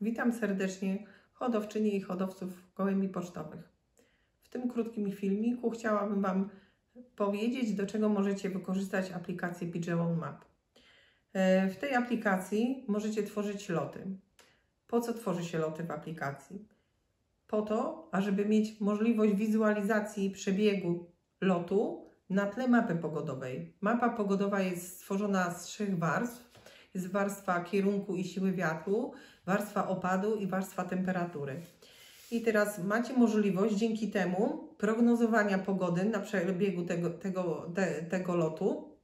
Witam serdecznie hodowczynie i hodowców gołębi pocztowych. W tym krótkim filmiku chciałabym Wam powiedzieć, do czego możecie wykorzystać aplikację Pigeon Map. E, w tej aplikacji możecie tworzyć loty. Po co tworzy się loty w aplikacji? Po to, ażeby mieć możliwość wizualizacji przebiegu lotu na tle mapy pogodowej. Mapa pogodowa jest stworzona z trzech warstw. Jest warstwa kierunku i siły wiatru, warstwa opadu i warstwa temperatury. I teraz macie możliwość dzięki temu prognozowania pogody na przebiegu tego, tego, te, tego lotu,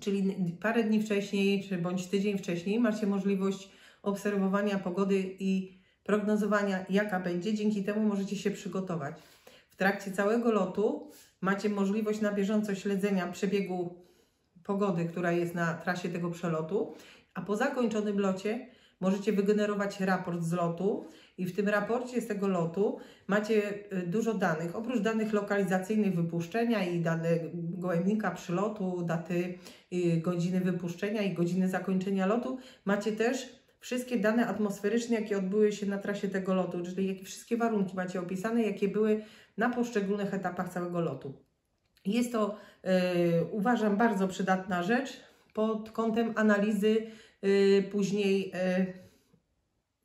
czyli parę dni wcześniej, czy bądź tydzień wcześniej macie możliwość obserwowania pogody i prognozowania jaka będzie. Dzięki temu możecie się przygotować. W trakcie całego lotu macie możliwość na bieżąco śledzenia przebiegu pogody, która jest na trasie tego przelotu, a po zakończonym locie możecie wygenerować raport z lotu i w tym raporcie z tego lotu macie y, dużo danych. Oprócz danych lokalizacyjnych wypuszczenia i dane gołębnika przylotu, daty y, godziny wypuszczenia i godziny zakończenia lotu, macie też wszystkie dane atmosferyczne, jakie odbyły się na trasie tego lotu, czyli jakie wszystkie warunki macie opisane, jakie były na poszczególnych etapach całego lotu. Jest to, yy, uważam, bardzo przydatna rzecz pod kątem analizy później yy,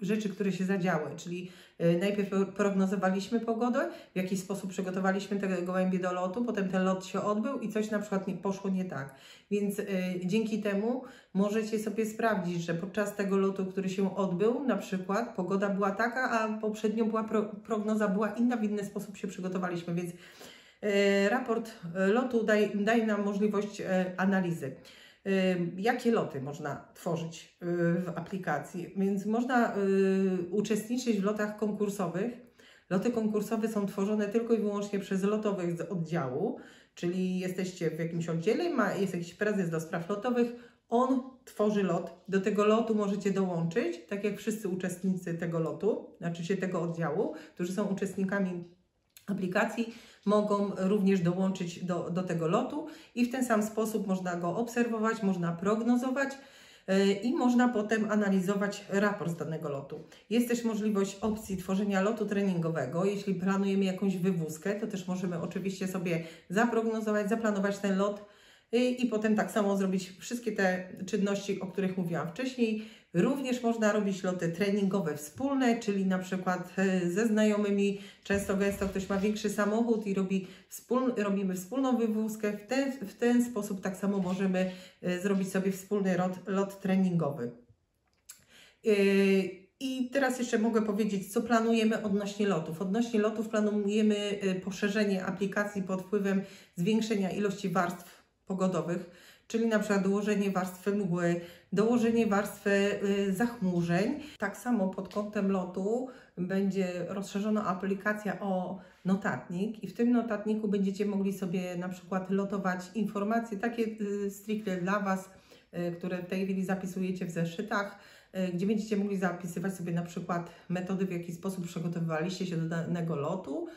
rzeczy, które się zadziały, czyli y, najpierw prognozowaliśmy pogodę, w jaki sposób przygotowaliśmy te gołębie do lotu, potem ten lot się odbył i coś na przykład nie, poszło nie tak. Więc y, dzięki temu możecie sobie sprawdzić, że podczas tego lotu, który się odbył, na przykład pogoda była taka, a poprzednio była pro, prognoza była inna, w inny sposób się przygotowaliśmy, więc y, raport lotu daje, daje nam możliwość analizy jakie loty można tworzyć y, w aplikacji. Więc można y, uczestniczyć w lotach konkursowych. Loty konkursowe są tworzone tylko i wyłącznie przez lotowych z oddziału, czyli jesteście w jakimś oddziale, ma, jest jakiś prezes do spraw lotowych, on tworzy lot. Do tego lotu możecie dołączyć, tak jak wszyscy uczestnicy tego lotu, znaczy się tego oddziału, którzy są uczestnikami aplikacji mogą również dołączyć do, do tego lotu i w ten sam sposób można go obserwować, można prognozować e, i można potem analizować raport z danego lotu. Jest też możliwość opcji tworzenia lotu treningowego. Jeśli planujemy jakąś wywózkę, to też możemy oczywiście sobie zaprognozować, zaplanować ten lot i potem tak samo zrobić wszystkie te czynności, o których mówiłam wcześniej. Również można robić loty treningowe wspólne, czyli na przykład e, ze znajomymi, często gęsto ktoś ma większy samochód i robi wspól, robimy wspólną wywózkę. W ten, w ten sposób tak samo możemy e, zrobić sobie wspólny lot, lot treningowy. E, I teraz jeszcze mogę powiedzieć, co planujemy odnośnie lotów. Odnośnie lotów planujemy poszerzenie aplikacji pod wpływem zwiększenia ilości warstw pogodowych, czyli na przykład dołożenie warstwy mgły, dołożenie warstwy y, zachmurzeń. Tak samo pod kątem lotu będzie rozszerzona aplikacja o notatnik i w tym notatniku będziecie mogli sobie na przykład lotować informacje takie y, stricte dla Was, y, które w tej chwili zapisujecie w zeszytach, gdzie będziecie mogli zapisywać sobie na przykład metody, w jaki sposób przygotowywaliście się do danego lotu,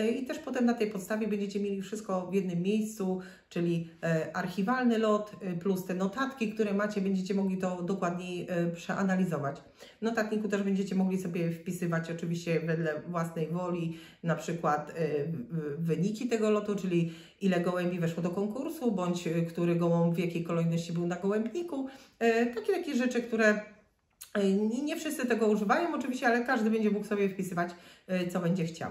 i też potem na tej podstawie będziecie mieli wszystko w jednym miejscu, czyli e, archiwalny lot e, plus te notatki, które macie, będziecie mogli to dokładniej przeanalizować. W notatniku też będziecie mogli sobie wpisywać oczywiście wedle własnej woli, na przykład wyniki tego lotu, czyli ile gołębi weszło do konkursu, bądź który gołąb w jakiej kolejności był na gołębniku. Takie takie rzeczy, które nie wszyscy tego używają oczywiście, ale każdy będzie mógł sobie wpisywać, co będzie chciał.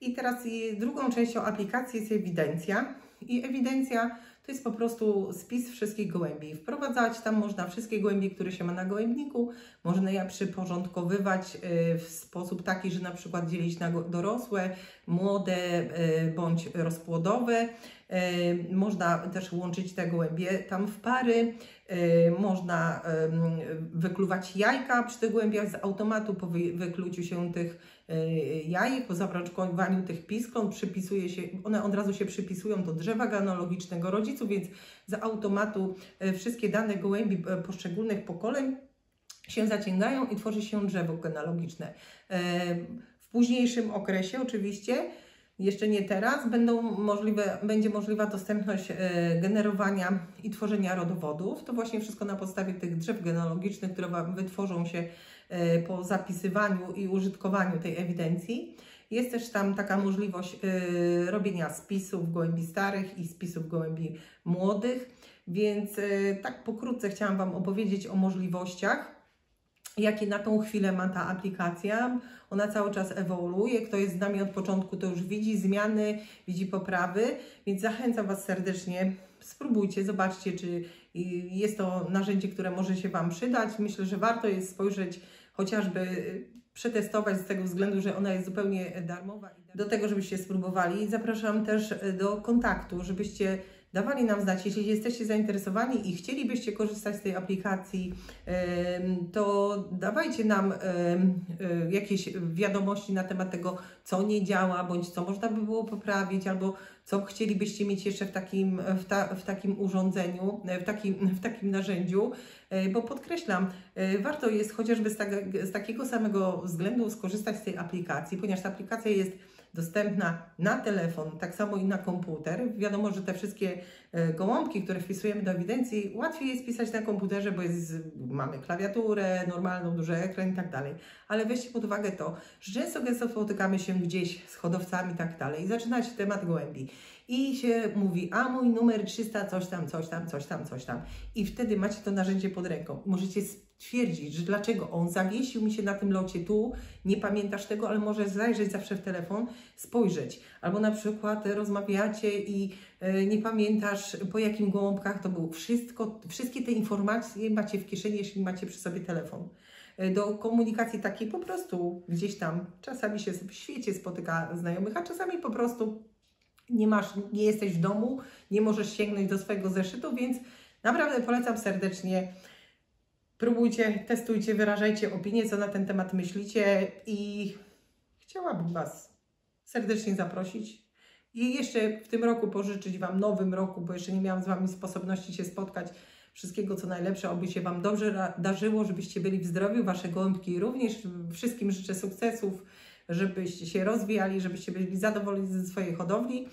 I teraz drugą częścią aplikacji jest ewidencja. I ewidencja to jest po prostu spis wszystkich gołębi. Wprowadzać tam można wszystkie gołębie, które się ma na gołębniku. Można je przyporządkowywać y, w sposób taki, że na przykład dzielić na dorosłe, młode y, bądź rozpłodowe. Można też łączyć te gołębie tam w pary. Można wykluwać jajka przy tych gołębiach z automatu po wykluciu się tych jajek, po zabrączkowaniu tych piskląt przypisuje się, one od razu się przypisują do drzewa genealogicznego rodziców, więc z automatu e, wszystkie dane gołębi e, poszczególnych pokoleń się zaciągają i tworzy się drzewo genealogiczne. E, w późniejszym okresie oczywiście jeszcze nie teraz, będą możliwe, będzie możliwa dostępność generowania i tworzenia rodowodów. To właśnie wszystko na podstawie tych drzew genealogicznych, które wytworzą się e, po zapisywaniu i użytkowaniu tej ewidencji. Jest też tam taka możliwość e, robienia spisów gołębi starych i spisów gołębi młodych, więc e, tak pokrótce chciałam Wam opowiedzieć o możliwościach jakie na tą chwilę ma ta aplikacja. Ona cały czas ewoluuje. Kto jest z nami od początku, to już widzi zmiany, widzi poprawy, więc zachęcam Was serdecznie. Spróbujcie, zobaczcie, czy jest to narzędzie, które może się Wam przydać. Myślę, że warto jest spojrzeć chociażby przetestować z tego względu, że ona jest zupełnie darmowa. Do tego, żebyście spróbowali. Zapraszam też do kontaktu, żebyście dawali nam znać, jeśli jesteście zainteresowani i chcielibyście korzystać z tej aplikacji, to dawajcie nam jakieś wiadomości na temat tego, co nie działa, bądź co można by było poprawić, albo co chcielibyście mieć jeszcze w takim, w, ta, w takim urządzeniu, w takim, w takim narzędziu, e, bo podkreślam, e, warto jest chociażby z, tak, z takiego samego względu skorzystać z tej aplikacji, ponieważ ta aplikacja jest dostępna na telefon, tak samo i na komputer. Wiadomo, że te wszystkie e, gołąbki, które wpisujemy do ewidencji, łatwiej jest pisać na komputerze, bo jest, mamy klawiaturę, normalną, duży ekran i tak dalej. Ale weźcie pod uwagę to, że często gęsto spotykamy się gdzieś z hodowcami i tak dalej i zaczyna się temat gołębi. I się mówi, a mój numer 300, coś tam, coś tam, coś tam, coś tam. I wtedy macie to narzędzie pod ręką. Możecie stwierdzić, że dlaczego on zawiesił mi się na tym locie tu, nie pamiętasz tego, ale możesz zajrzeć zawsze w telefon, spojrzeć. Albo na przykład rozmawiacie i e, nie pamiętasz po jakim gołąbkach to było. Wszystko, wszystkie te informacje macie w kieszeni, jeśli macie przy sobie telefon. E, do komunikacji takiej po prostu gdzieś tam, czasami się w świecie spotyka znajomych, a czasami po prostu nie masz, nie jesteś w domu, nie możesz sięgnąć do swojego zeszytu, więc naprawdę polecam serdecznie Próbujcie, testujcie, wyrażajcie opinie, co na ten temat myślicie i chciałabym Was serdecznie zaprosić i jeszcze w tym roku pożyczyć Wam, nowym roku, bo jeszcze nie miałam z Wami sposobności się spotkać, wszystkiego co najlepsze, oby się Wam dobrze darzyło, żebyście byli w zdrowiu, Wasze gołębki również. Wszystkim życzę sukcesów, żebyście się rozwijali, żebyście byli zadowoleni ze swojej hodowli.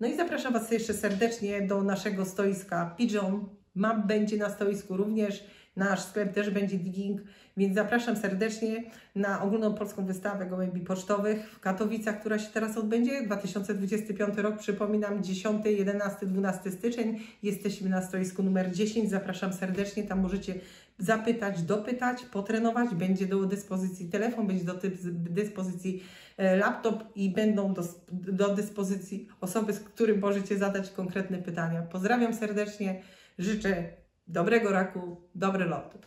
No i zapraszam Was jeszcze serdecznie do naszego stoiska Pigeon. Map będzie na stoisku również. Nasz sklep też będzie digging, więc zapraszam serdecznie na ogólnopolską wystawę gołębi pocztowych w Katowicach, która się teraz odbędzie. 2025 rok, przypominam, 10, 11, 12 styczeń. Jesteśmy na stoisku numer 10. Zapraszam serdecznie, tam możecie zapytać, dopytać, potrenować. Będzie do dyspozycji telefon, będzie do dyspozycji e, laptop i będą do, do dyspozycji osoby, z którym możecie zadać konkretne pytania. Pozdrawiam serdecznie, życzę Dobrego raku, dobre loty.